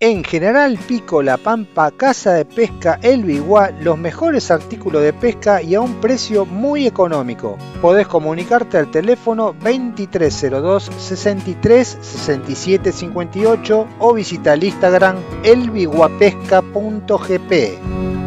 En General Pico La Pampa, Casa de Pesca El Biguá, los mejores artículos de pesca y a un precio muy económico. Podés comunicarte al teléfono 2302 63 67 58 o visita el Instagram elbiguapesca.gp.